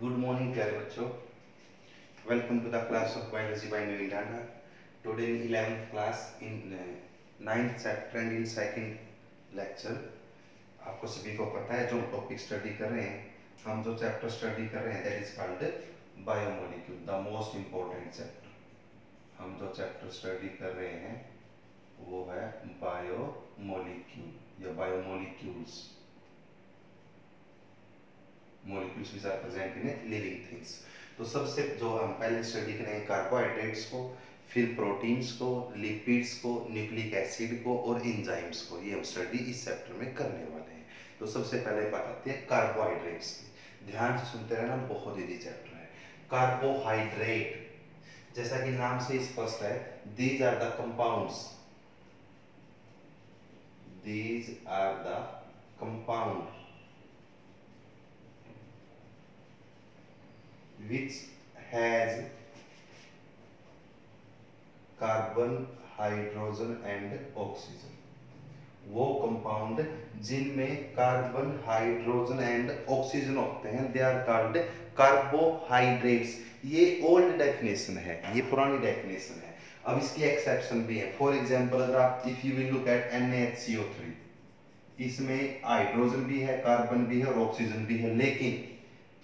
Good morning प्यारे बच्चों. To the class of biology by Navin Danda. Today in 11th class in uh, 9th chapter and in second lecture. आपको सभी को पता है जो टॉपिक स्टडी कर रहे हैं हम जो चैप्टर स्टडी कर रहे हैं that is called biomolecule the most important chapter हम जो चैप्टर स्टडी कर रहे हैं वो है बायोमोलिक्यूल या biomolecules which are present in a living things. तो सबसे जो हम पहले स्टडी करेंगे कार्बोहाइड्रेट्स को, फिर प्रोटीन्स को लिपिड्स को न्यूक्लिक एसिड को और इंजाइम्स को, ये हम स्टडी इस चैप्टर में करने वाले हैं. तो सबसे पहले बात आती है कार्बोहाइड्रेट्स की. ध्यान से सुनते रहना, बहुत इजी चैप्टर है. कार्बोहाइड्रेट जैसा कि नाम से स्पष्ट है these are the compounds these are the compound which has carbon hydrogen and oxygen वो कंपाउंड जिनमें कार्बन हाइड्रोजन एंड ऑक्सीजन होते हैं दे आर कॉल्ड कार्बोहाइड्रेट्स ये ओल्ड डेफिनेशन है, ये पुरानी डेफिनेशन है। अब इसकी एक्सेप्शन भी है। फॉर एग्जांपल अगर आप if you will look at NaHCO3 इसमें हाइड्रोजन भी है कार्बन भी है और ऑक्सीजन भी है। लेकिन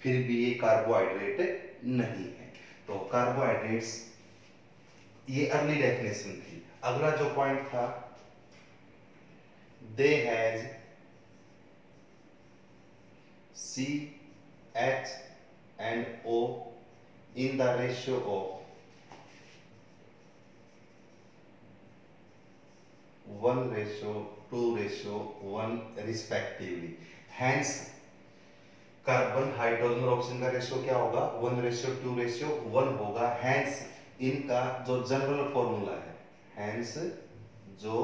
फिर भी ये कार्बोहाइड्रेट नहीं है। तो कार्बोहाइड्रेट्स ये अर्ली डेफिनेशन थी। अगला जो पॉइंट था they has C H and O in the ratio of one ratio two ratio one respectively hence carbon hydrogen और ऑक्सीजन का रेशियो क्या होगा? One ratio two ratio one होगा। हैंस इनका जो जनरल फॉर्मूला है हैंस जो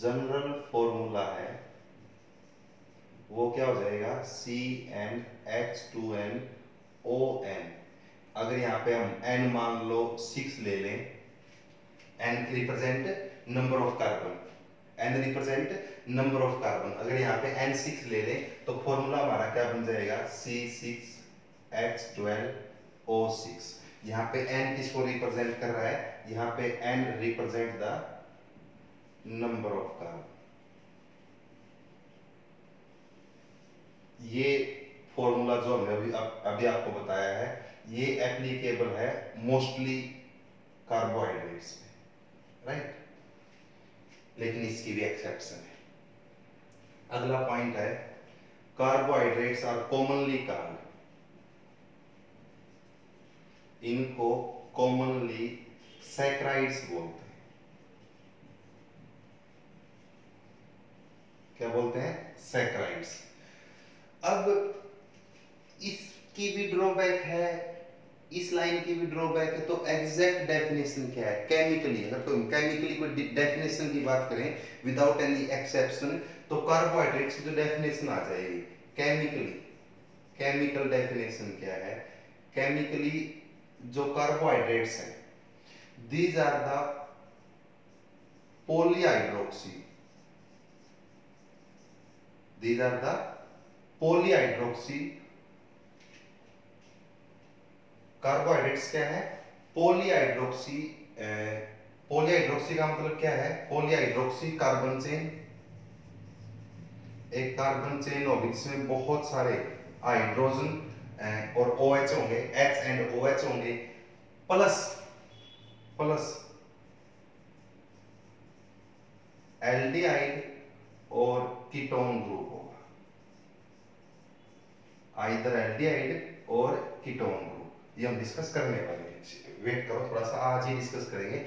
जनरल फॉर्मूला है, वो क्या हो जाएगा? C n H two n O n अगर यहाँ पे हम एन मान लो सिक्स ले लें n represent number of carbon n represent number of carbon अगर यहाँ पे एन सिक्स ले लें तो फॉर्मूला हमारा क्या बन जाएगा? C six H twelve O six यहाँ पे एन किसको रिप्रेजेंट कर रहा है? यहाँ पे n represent the number of carbon ये फॉर्मूला जो हमने अभी अभी आपको बताया है, ये एप्लीकेबल है मोस्टली कार्बोहाइड्रेट्स में राइट लेकिन इसकी भी एक्सेप्शन है। अगला पॉइंट है कार्बोहाइड्रेट्स आर कॉमनली कॉल्ड इनको कॉमनली सैक्राइड्स बोलते हैं। क्या बोलते हैं? सैक्राइड्स अब इसकी भी ड्रॉबैक है, इस लाइन की भी ड्रॉबैक है तो एग्जैक्ट डेफिनेशन क्या है? केमिकली अगर तो केमिकली कोई डेफिनेशन की बात करें विदाउट एनी एक्सेप्शन तो कार्बोहाइड्रेट्स की जो डेफिनेशन आ जाएगी। केमिकली केमिकल डेफिनेशन क्या है? केमिकली जो कार्बोहाइड्रेट्स हैं these are the polyhydroxy. These are the polyhydroxy. Carbohydrates क्या है? पोलीहाइड्रोक्सी पोलीहाइड्रोक्सी का मतलब क्या है? पोलीहाइड्रोक्सी कार्बन चेन एक कार्बन चेन होगी जिसमें बहुत सारे हाइड्रोजन और ओ OH होंगे, H एंड ओ OH होंगे प्लस प्लस एल्डिहाइड और कीटोन ग्रुप होगा। आइदर एल्डिहाइड और कीटोन ग्रुप ये हम डिस्कस करने वाले हैं। वेट करो, थोड़ा सा आज ही डिस्कस करेंगे।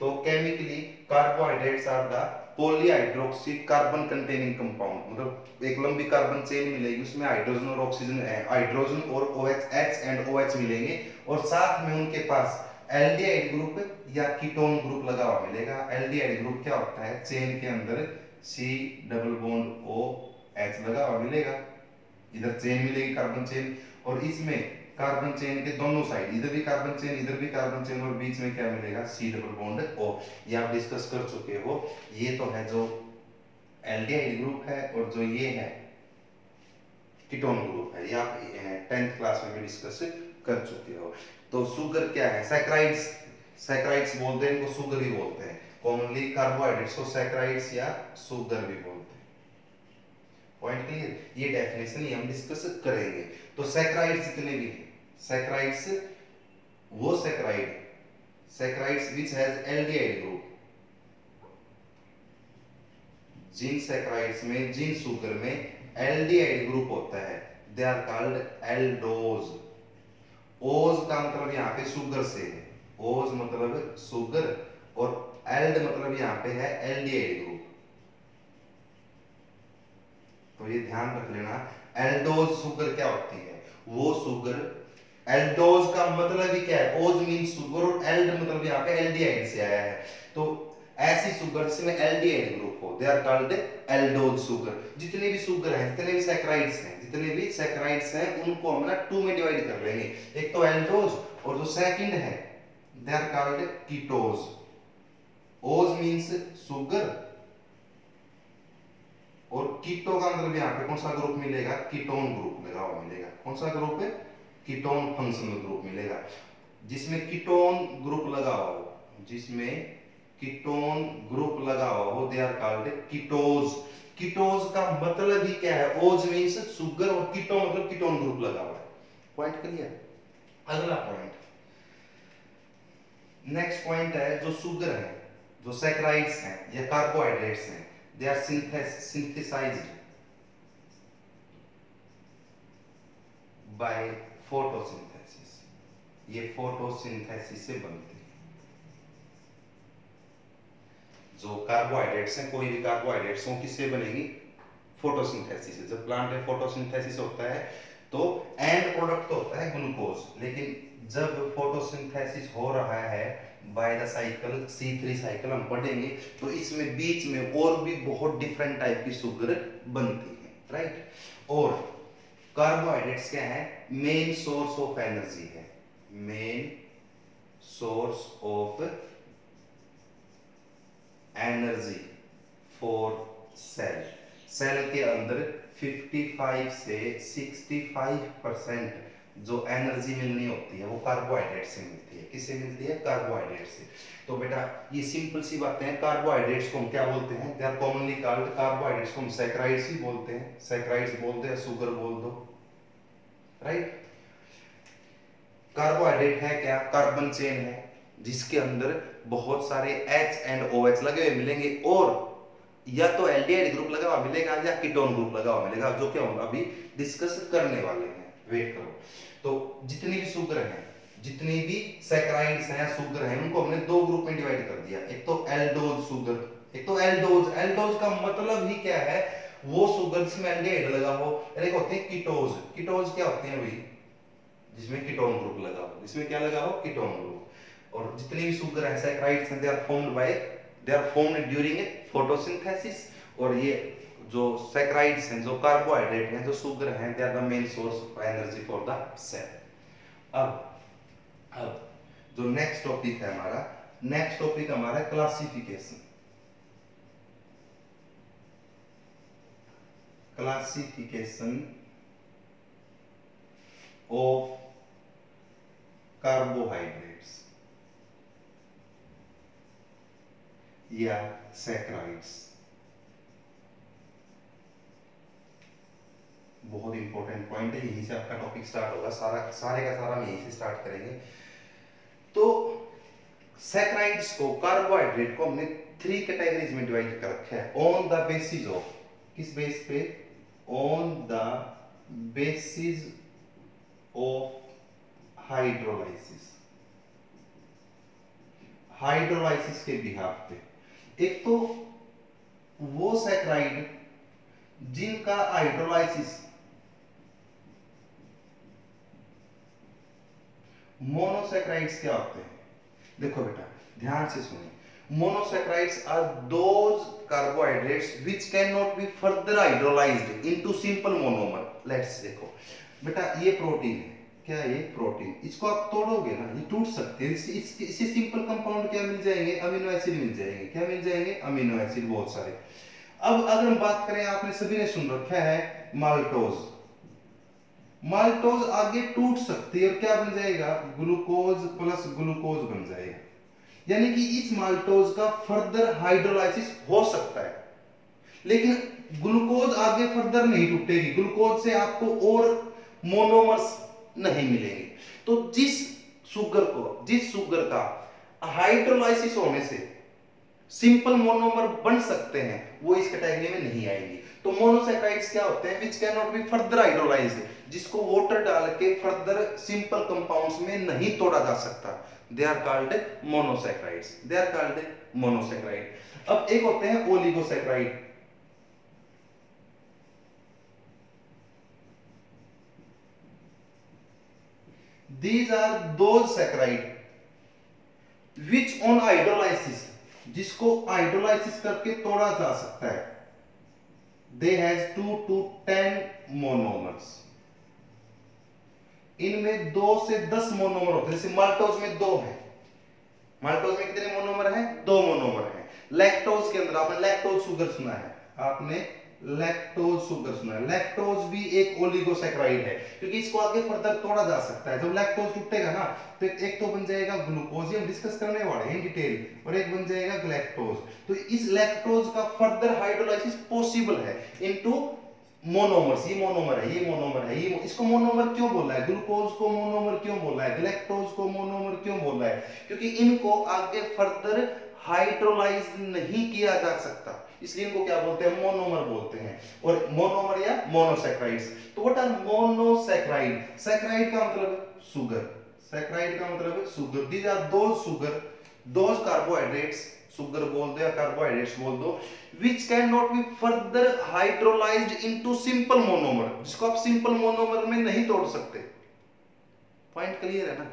तो chemically carbohydrates are the polyhydroxy carbon containing compound मतलब एक लंबी कार्बन चेन मिलेगी, उसमें हाइड्रोजन और ऑक्सीजन हाइड्रोजन और OH H एंड OH मिलेंगे, और साथ में उनके पास एल्डिहाइड ग्रुप या कीटोन ग्रुप लगा हुआ मिलेगा। एल्डिहाइड ग्रुप क्या होता है? चेन के अंदर C double bond O H लगा हुआ मिलेगा। इधर चेन मिलेगी कार्बन चेन और इसमें कार्बन चेन के दोनों साइड इधर भी कार्बन चेन इधर भी कार्बन चेन और बीच में क्या मिलेगा? सी डबल बॉन्ड ओ ये आप डिस्कस कर चुके हो, ये तो है जो एल्डिहाइड ग्रुप है और जो ये है कीटोन ग्रुप है, ये आप टेंथ क्लास में भी डिस्कस कर चुके हो। तो शुगर क्या है? सैक्राइड्स सैक्राइड्स बोलते हैं, इनको शुगर ही बोलते हैं। कॉमनली कार्बोहाइड्रेट्स को सैक्राइड्स या शुगर भी बोलते हैं। पॉइंट क्लियर ये डेफिनेशन हम डिस्कस करेंगे। तो सैक्राइड्स जितने भी हैं सैक्राइड्स वो saccharide saccharides which has aldehyde group Jin saccharides में जिन शुगर में एल्डिहाइड ग्रुप होता है. They are called aldose ose का मतलब यहाँ पे शुगर से है. ओज मतलब शुगर और एल्ड मतलब यहाँ पे है एल्डिहाइड ग्रुप तो ये ध्यान रख लेना एल्डोज शुगर क्या होती है? वो शुगर एल्डोज का मतलब ही क्या है? ओज मीन शुगर और एल्ड मतलब यहाँ पे एल्डिहाइड से आया है। तो ऐसी शुगर जिसमें एल्डिहाइड ग्रुप हो they are called aldose sugar जितने भी शुगर हैं, जितने भी सैकराइड्स हैं, जितने भी सैकराइड्स हैं, उनको हम ना टू में डिवाइड कर लेंगे। एक तो एल्डोज और जो सेकंड है they are called ketose ose means sugar और कीटो का मतलब यहाँ पे कौन सा ग्रुप मिलेगा? कीटोन ग्रुप लगा हुआ मिलेगा। कौन सा ग्रुप है? कीटोन फंक्शनल ग्रुप मिलेगा, जिसमें कीटोन ग्रुप लगा हो, जिसमें कीटोन ग्रुप लगा हुआ हो दे आर कॉल्ड कीटोज कीटोज का मतलब ही क्या है? ओज मींस शुगर और कीटो मतलब कीटोन ग्रुप लगा हुआ है। पॉइंट क्लियर अगला पॉइंट नेक्स्ट पॉइंट है जो शुगर है, जो सैकराइड्स हैं, या कार्बोहाइड्रेट्स हैं they are synthesized by photosynthesis. ये फोटोसिंथेसिस से बनते हैं। जो कार्बोहाइड्रेट्स हैं, कोई भी कार्बोहाइड्रेट्स हो, किससे बनेगी? फोटोसिंथेसिस से। जब प्लांट में फोटोसिंथेसिस होता है तो एंड प्रोडक्ट तो होता है ग्लूकोज लेकिन जब फोटोसिंथेसिस हो रहा है by the cycle C3 cycle हम पढ़ेंगे तो इसमें बीच में और भी बहुत डिफरेंट टाइप की शुगर बनती है राइट और कार्बोहाइड्रेट्स क्या है? मेन सोर्स ऑफ़ एनर्जी है। Main source of energy for cell cell के अंदर 55 से 65 परसेंट जो एनर्जी मिलनी होती है, वो कार्बोहाइड्रेट से मिलती है। किससे मिलती है? कार्बोहाइड्रेट से। तो बेटा, ये सिंपल सी बातें हैं। कार्बोहाइड्रेट्स को हम क्या बोलते हैं? They are commonly called carbohydrates को हम सैकराइड्स ही बोलते हैं। सैकराइड्स बोलते हैं शुगर बोल दो। राइट कार्बोहाइड्रेट है क्या? कार्बन चेन है, जिसके अंदर बहुत सारे एच एंड OH लगे हुए मिलेंगे। और या तो एल्डिहाइड ग्रुप लगा हुआ मिलेगा या कीटोन ग्रुप लगा हुआ मिलेगा। जो क्या हम अभी डिस्कस करने वाले हैं। वेट करो। तो जितनी भी शुगर हैं, जितनी भी सैकराइड्स हैं शुगर हैं, उनको हमने दो ग्रुप में डिवाइड कर दिया। एक तो एल्डोज शुगर एक तो एल्डोज एल्डोज का मतलब ही क्या है? वो शुगर जिसमें एल्डिहाइड लगा हो। एक होते हैं कीटोज कीटोज क्या होते हैं भाई? जिसमें कीटोन ग्रुप लगा हो। जिसमें क्या लगा हो? कीटोन ग्रुप और जितनी भी शुगर हैं सैकराइड्स हैं they are formed by they are formed during photosynthesis और ये जो सैकराइड्स हैं, जो कार्बोहाइड्रेट हैं, जो शुगर हैं they are the main source of energy for the cell अब अब, जो नेक्स्ट टॉपिक है हमारा नेक्स्ट टॉपिक हमारा क्लासिफिकेशन क्लासिफिकेशन ऑफ़ कार्बोहाइड्रेट्स या सैकराइड्स बहुत इंपॉर्टेंट पॉइंट है, यहीं से आपका टॉपिक स्टार्ट होगा। सारा, सारे का सारा हम यहीं से स्टार्ट करेंगे। तो सैकराइड्स को कार्बोहाइड्रेट को हमने थ्री कैटेगरीज में डिवाइड कर रखा है। ऑन द बेसिस ऑफ़ किस बेस पे? On the basis of hydrolysis hydrolysis के बिहाफ पे। एक तो वो सैकराइड जिनका हाइड्रोलाइसिस मोनोसैक्राइड्स क्या होते हैं? देखो बेटा, ध्यान से सुनिए। Monosaccharides are those carbohydrates which can not be further hydrolysed into simple monomer let's देखो। बेटा, ये प्रोटीन है। क्या ये प्रोटीन इसको आप तोड़ोगे ना, ये टूट सकते हैं। इसे इसे सिंपल कंपाउंड क्या मिल जाएँगे? अमीनो एसिड मिल जाएँगे। क्या मिल जाएँगे? अमीनो एसिड बहुत सारे। अब अगर हम बात करें, आपने सभी ने सुन रखा है माल्टोज माल्टोज आगे टूट सकती है और क्या बन जाएगा? ग्लूकोज प्लस ग्लूकोज बन जाएगा। यानी कि इस माल्टोज का फर्दर हाइड्रोलाइसिस हो सकता है। लेकिन ग्लूकोज आगे फर्दर नहीं टूटेगी। ग्लूकोज से आपको और मोनोमर्स नहीं मिलेंगे। तो जिस शुगर को, जिस शुगर का हाइड्रोलाइसिस होने से सिंपल मोनोमर बन सकते हैं, वो इस कैटेगरी में नहीं आएँगी। तो मोनोसैक्राइड्स क्या होते हैं? Which can not be further hydrolyse जिसको वाटर डाल के फर्दर सिंपल कंपाउंड्स में नहीं तोड़ा जा सकता. They are called monosaccharides they are called monosaccharide अब एक होते हैं oligosaccharide these are those saccharide which on hydrolysis जिसको हाइड्रोलाइसिस करके तोड़ा जा सकता है. They has two two ten monomers इनमें दो से दस मोनोमर होते हैं। जैसे माल्टोज में दो है। माल्टोज में कितने मोनोमर है? दो मोनोमर है। लैक्टोज के अंदर आपने लैक्टोज शुगर सुना है। आपने लैक्टोज सुगर सुना लैक्टोज भी एक ओलिगोसैक्राइड है, क्योंकि इसको आगे फर्दर तोड़ा जा सकता है। जब लैक्टोज टूटेगा ना तो एक तो बन जाएगा ग्लूकोज हम डिस्कस करने वाले हैं डिटेल और एक बन जाएगा ग्लैक्टोज तो इस लैक्टोज का फर्दर हाइड्रोलाइसिस पॉसिबल है इनटू मोनोमर्स ये मोनोमर है, ये मोनोमर है, ये इसको मोनोमर क्यों बोला है? ग्लूकोज को मोनोमर क्यों बोला है? ग्लैक्टोज को मोनोमर क्यों बोला है? क्योंकि इनको आगे फर्दर हाइड्रोलाइज नहीं किया जा सकता। इसलिए इनको क्या बोलते हैं? मोनोमर बोलते हैं। और मोनोमर या मोनोसैक्राइड्स। तो व्हाट आर मोनोसैक्राइड सैक्राइड का मतलब शुगर सैक्राइड का मतलब sugar these are those sugar those carbohydrates sugar बोल दो या कार्बोहाइड्रेट्स बोल दो, which can not be further hydrolysed into simple monomer जिसको आप सिंपल मोनोमर में नहीं तोड़ सकते। पॉइंट क्लियर है ना?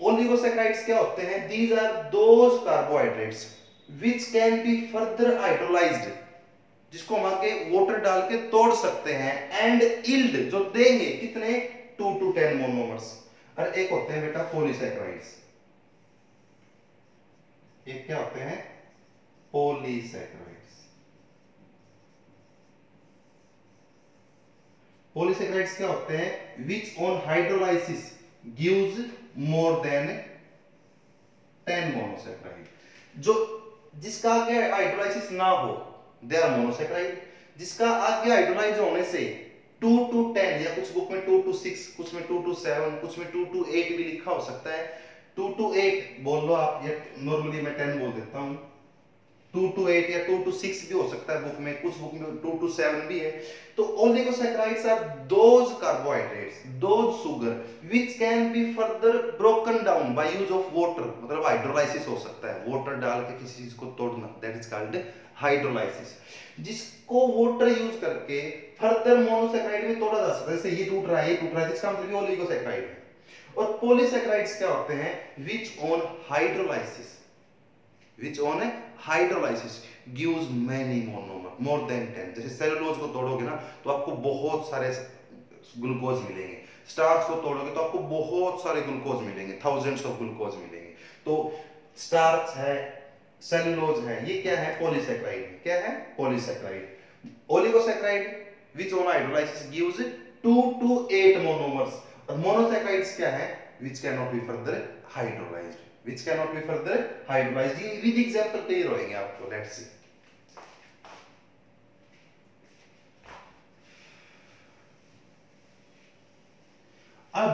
ओलिगोसैक्राइड्स क्या होते हैं? These are those carbohydrates which can be further hydrolysed जिसको हम आगे वाटर डाल के तोड़ सकते हैं एंड इल्ड जो देंगे, कितने? टू टू टेन मोनोमर्स और एक होते हैं बेटा पॉलीसैक्राइड्स एक क्या होते हैं? पॉलीसैक्राइड्स पॉलीसैक्राइड्स क्या होते हैं? Which on hydrolysis gives more than ten monosaccharide जो जिसका आगे हाइड्रोलाइसिस ना हो दे आर मोनोसैकेराइड जिसका आगे हाइड्रोलाइज होने से 2 टू 10 या कुछ बुक में 2 टू 6 कुछ में 2 टू 7 कुछ में 2 टू 8 भी लिखा हो सकता है। 2 टू 8 बोल लो आप, ये नॉर्मली मैं 10 बोल देता हूँ। टू टू एट या टू टू सिक्स भी हो सकता है बुक में, कुछ बुक में टू टू सेवन भी है। तो oligosaccharides are those carbohydrates those sugar which can be further broken down by use of water मतलब हाइड्रोलाइसिस हो सकता है। वाटर डाल के किसी चीज़ को तोड़ना दैट इज़ कॉल्ड हाइड्रोलाइसिस जिसको वाटर यूज़ करके फर्दर मोनोसैकेराइड में तोड़ा जा सकता है, जैसे ये टूट रहा है, ये टूट रहा है इसका मतलब ओलिगोसैकेराइड है। और पॉलीसैकेराइड्स क्या होते हैं? Which on hydrolysis which on hydrolysis gives many monomer more than 10 जैसे सेलुलोज को तोड़ोगे ना तो आपको बहुत सारे ग्लूकोज मिलेंगे। स्टार्च को तोड़ोगे तो आपको बहुत सारे ग्लूकोज मिलेंगे थाउजेंड्स ऑफ़ ग्लूकोज मिलेंगे। तो स्टार्च है सेलुलोज है, ये क्या है? पॉलीसैकेराइड क्या है? Polysaccharide oligosaccharide which on hydrolysis gives 2 to 8 monomers और मोनोसैकेराइड्स क्या है? Which cannot be further hydrolyzed which cannot be further? Hydrolyzed ये with example clear होएँगे आपको let's see. अब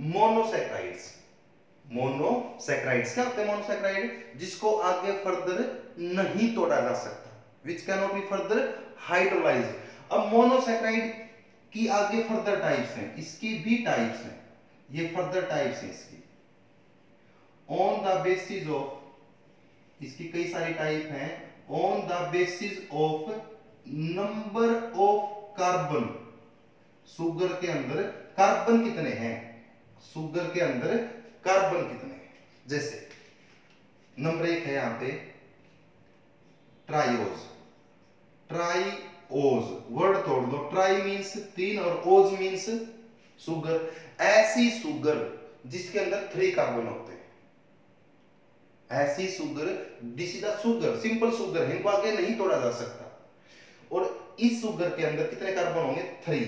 मोनोसैक्राइड्स मोनोसैक्राइड्स क्या होते हैं मोनोसैक्राइड जिसको आगे फर्दर नहीं तोड़ा जा सकता। Which can not be further hydrolyse अब मोनोसेक्राइड की आगे फर्दर टाइप्स हैं। इसकी भी टाइप्स हैं। ये फर्दर टाइप्स हैं इसकी। ऑन द बेसिस ऑफ़ इसकी कई सारी टाइप हैं on the basis of number of carbon sugar के अंदर कार्बन कितने हैं? सुगर के अंदर कार्बन कितने हैं? जैसे नंबर एक है यहाँ पे ट्राइओज ट्राइओज वर्ड तोड़ दो. ट्राई मींस तीन और ओज मींस सुगर ऐसी सुगर जिसके अंदर थ्री कार्बन होते हैं. ऐसी sugar this is sugar simple sugar है, इनको आगे नहीं तोड़ा जा सकता। और इस सुगर के अंदर कितने कार्बन होंगे? थ्री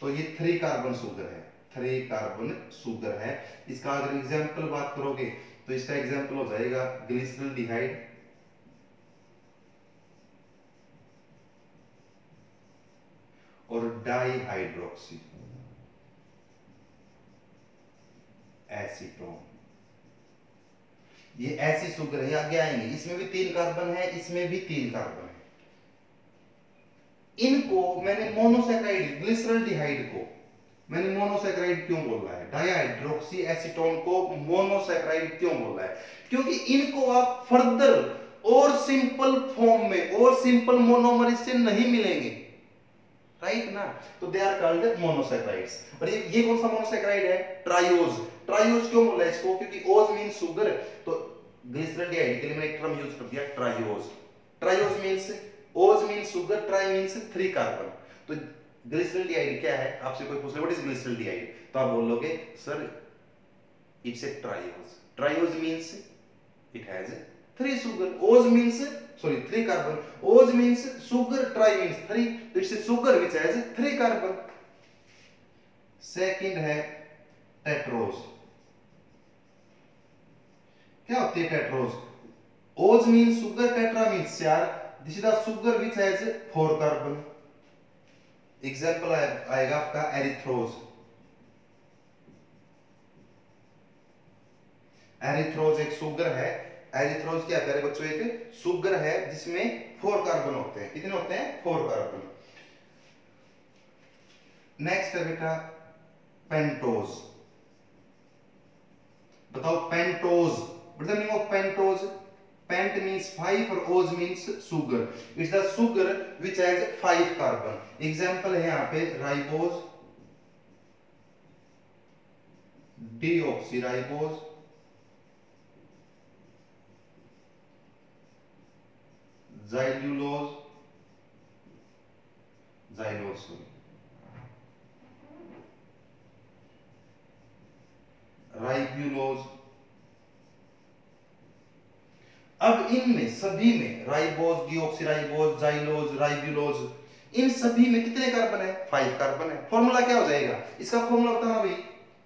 तो ये थ्री कार्बन सुगर है। थ्री कार्बन सुगर है। इसका अगर एग्ज़ाम्पल बात करोगे तो इसका एग्ज़ाम्पल हो जाएगा ग्लिसरल डिहाइड और डाई हाइड्रोक्सी एसीटोन ये ऐसी सुगर है, आगे आएँगे। इसमें भी तीन कार्बन है, इसमें भी तीन कार्बन है। इनको मैंने मोनोसेक्राइड ग्लिसरल डिहाइड को, मैंने मोनोसेक्राइड क्यों बोला है? डाइहाइड्रोक्सी एसीटोन को मोनोसेक्राइड क्यों बोला है? क्योंकि इनको आप फर्दर और सिंपल फॉर्म में, और सिंपल मोनोमर इससे नहीं मिलेंगे। राइट ना? तो दे आर कॉल्ड मोनोसेक्राइड्स और ये ये कौन सा मोनोसेक्राइड है? ट्रायोज ट्रायोज क्यों बोला है इसको? क्योंकि ओज मीन शुगर तो लिए मैंने एक टर्म यूज़ कर दिया triose triose means ose mean sugar tri means three carbon तो ग्लिसरल डिहाइड क्या है? आपसे कोई पूछ ले व्हाट इज़ ग्लिसरल डिहाइड तो आप बोलोगे sir it's a triose triose means it has three sugar ose means sorry, three carbon. Oz means sugar, tri means three. तो it's a sugar which has three carbon. है tetrose क्या होती है tetrose ose mean sugar tetra mean चार this is the sugar which has four carbon example आएगा आपका erythrose erythrose एक sugar है. एरिथ्रोज क्या करे बच्चों एक? सुगर है जिसमें फोर कार्बन होते हैं. कितने होते हैं? फोर कार्बन नेक्स्ट है बेटा पेंटोज बताओ pentose what the meaning of pentose pent means five और ओज means sugar it's the sugar which has five carbon example है यहाँ पे ribose deoxyribose xylulose xylose sorry ribulose अब इनमें, सभी में राइबोज डीऑक्सीराइबोज जाइलोज राइब्यूलोज इन सभी में कितने कार्बन है? फाइव कार्बन है। फॉर्मूला क्या हो जाएगा? इसका फॉर्मूला बताना भाई।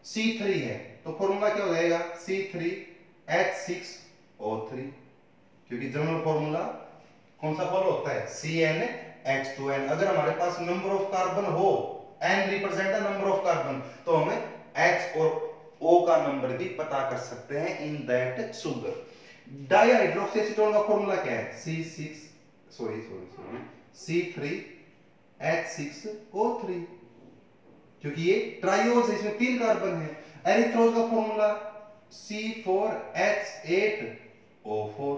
C3 है। तो फॉर्मूला क्या हो जाएगा? C3H6O3 क्योंकि जनरल फॉर्मूला कौन सा फॉलो होता है? CnH2n अगर हमारे पास नंबर ऑफ़ कार्बन हो, n represent the number of carbon तो हमें H और O का नंबर भी पता कर सकते हैं इन दैट सुगर डाइहाइड्रोक्सीएसीटोन का फॉर्मूला क्या है C six sorry sorry sorry C3H6O3 क्योंकि ये ट्राइओज है इसमें तीन कार्बन है। एरिथ्रोज का फॉर्मूला C4H8O4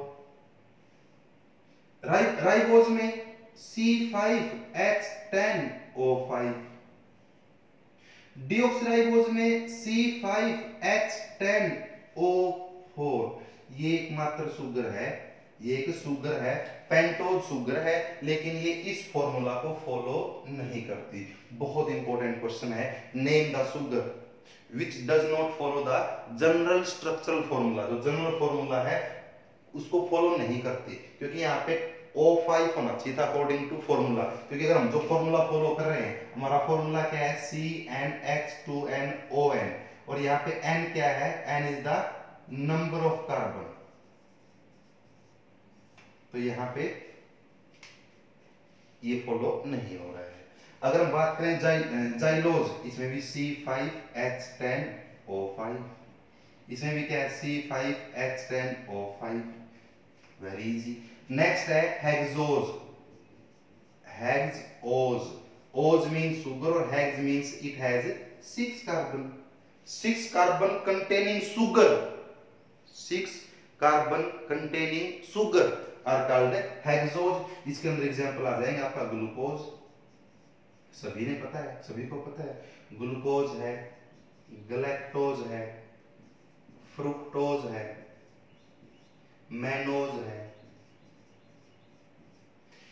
राइबोज में C5H10O5 डीऑक्सीराइबोज में C5H10O4 ये एकमात्र शुगर है, ये एक शुगर है, पेंटोज शुगर है, लेकिन ये इस फॉर्मूला को फॉलो नहीं करती। बहुत इंपॉर्टेंट क्वेश्चन है। Name the sugar which does not follow the general structural formula जो जनरल फॉर्मूला है, उसको फॉलो नहीं करती। क्योंकि यहाँ पे O5 होना चाहिए था अकॉर्डिंग टू फॉर्मूला क्योंकि अगर हम जो फॉर्मूला फॉलो कर रहे हैं, हमारा फॉर्मूला क्या है? C n H two n O n और यहाँ पे N क्या है? N is the number of carbon तो यहाँ पे ये फॉलो नहीं हो रहा है। अगर हम बात करें जाइ, जाइलोज इसमें भी C5H10O5 इसमें भी क्या है? C5H10O5 वेरी इजी नेक्स्ट है hexose hexose ose means sugar और hex means it has six carbon six carbon containing sugar six carbon containing sugar are called hexose इसके अंदर एग्जांपल आ जाएँगे आपका ग्लूकोज सभी ने पता है, सभी को पता है। ग्लूकोज है गलैक्टोज है फ्रुक्टोज है मैनोज है।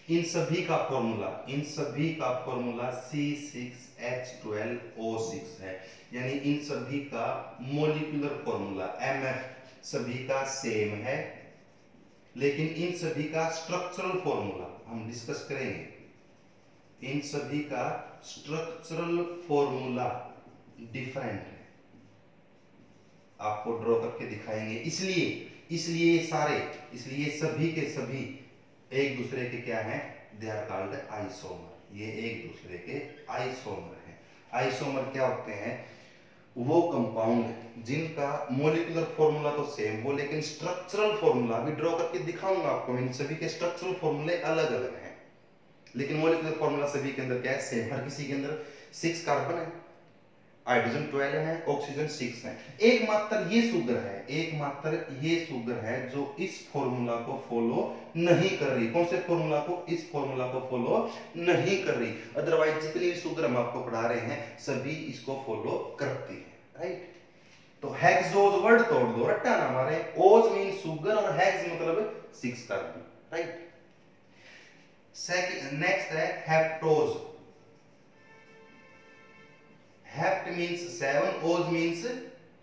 इन सभी का फॉर्मूला इन सभी का फॉर्मूला C6H12O6 है। यानी इन सभी का मोलिकुलर फॉर्मूला MF सभी का सेम है। लेकिन इन सभी का स्ट्रक्चरल फॉर्मूला हम डिस्कस करेंगे। इन सभी का स्ट्रक्चरल फॉर्मूला डिफरेंट है। आपको ड्रॉ करके दिखाएँगे। इसलिए इसलिए सारे, इसलिए सभी के सभी एक दूसरे के क्या हैं? दे आर कॉल्ड आइसोमर ये एक दूसरे के आइसोमर हैं। आइसोमर क्या होते हैं? वो कंपाउंड जिनका मोलिकुलर फॉर्मूला तो सेम हो, लेकिन स्ट्रक्चरल फॉर्मूला भी ड्रॉ करके दिखाऊँगा आपको। इन सभी के स्ट्रक्चरल फॉर्मूले अलग अलग हैं। लेकिन मोलिकुलर फॉर्मूला सभी के अंदर क्या है? सेम हर किसी के अंदर सिक्स कार्बन है। हाइड्रोजन 12 है, ऑक्सीजन 6 है। एक मात्र ये सुगर है एक मात्र ये सुगर है जो इस फॉर्मूला को फॉलो नहीं कर रही। कौन से फॉर्मूला को? इस फॉर्मूला को फॉलो नहीं कर रही। अदरवाइज़ जितनी भी सुगर हम आपको पढ़ा रहे हैं, सभी इसको फॉलो करती है राइट तो हेक्सोज वर्ड तोड़ दो, रट्टा ना हमारे ओज मीन सुगर और हेक्स मतलब सिक्स कार्बन राइट नेक्स्ट है heptose hept means seven ose means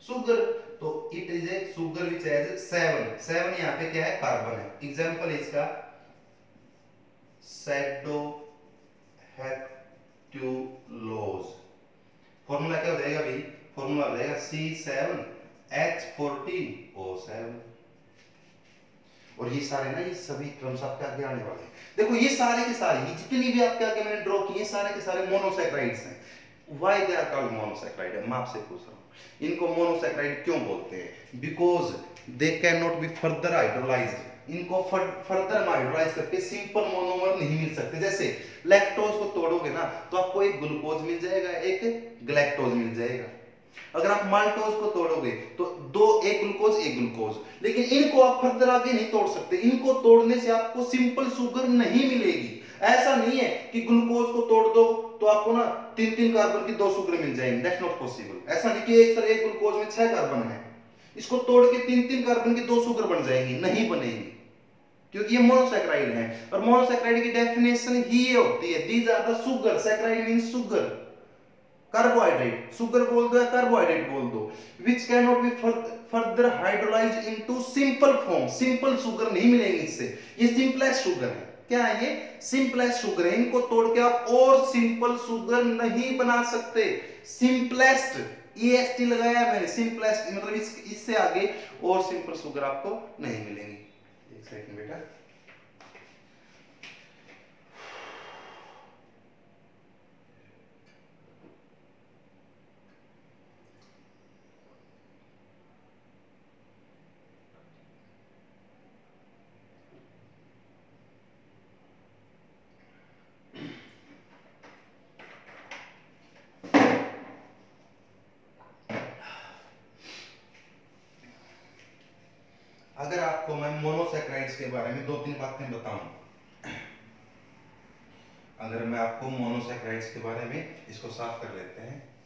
sugar तो it is a sugar which has seven seven यहाँ पे क्या है? कार्बन है. एग्जांपल इसका. सेडो हेप्टुलोज फार्मूला क्या हो जाएगा भाई? फार्मूला हो जाएगा C7H14O7 और ये सारे ना, ये सभी क्रमश आपके आगे आने वाले देखो, ये सारे के सारे जितनी भी आपके आगे मैंने ड्रॉ किए सारे के सारे मोनोसैकेराइड्स हैं। Why they are called monosaccharide मैं आपसे पूछ रहा हूँ इनको मोनोसैकेराइड क्यों बोलते हैं? Because they can not be further hydrolysed इनको फर्दर हाइड्रोलाइज करके सिंपल मोनोमर नहीं मिल सकते। जैसे लैक्टोज को तोड़ोगे ना तो आपको एक ग्लूकोज मिल जाएगा, एक ग्लैक्टोज मिल जाएगा। अगर आप माल्टोज को तोड़ोगे तो दो, एक ग्लूकोज एक ग्लूकोज लेकिन इनको आप फर्दर आगे नहीं तोड़ सकते। इनको तोड़ने से आपको सिंपल शुगर नहीं मिलेगी। ऐसा नहीं है कि ग्लूकोज को तोड़ दो तो आपको ना तीन तीन कार्बन की दो शुगर मिल जाएँगे। दैट्स नॉट पॉसिबल ऐसा नहीं कि एक सर एक ग्लूकोज में छह कार्बन है। इसको तोड़ के तीन तीन कार्बन की दो शुगर बन जाएँगी, नहीं बनेगी। क्योंकि ये मोनोसैकेराइड है। और मोनोसैकेराइड की डेफिनेशन ही ये होती है these are the sugar saccharide means sugar carbohydrate sugar बोल दो या कार्बोहाइड्रेट बोल दो। Which can not be further hydrolyse into simple form simple sugar नहीं मिलेंगे इससे। ये सिंपलेस्ट शुगर है। क्या है ये? सिंपलेस्ट शुगर है। इनको तोड़ के आप और सिंपल शुगर नहीं बना सकते। सिंपलेस्ट ईएसटी लगाया मैंने। सिंपलेस्ट मतलब इस, इससे आगे और सिंपल शुगर आपको नहीं मिलेंगे। एक सेकंड बेटा अगर आपको मैं मोनोसैकेराइड्स के बारे में दो तीन बातें बताऊँ। अगर मैं आपको मोनोसेक्राइड्स के बारे में इसको साफ़ कर लेते हैं।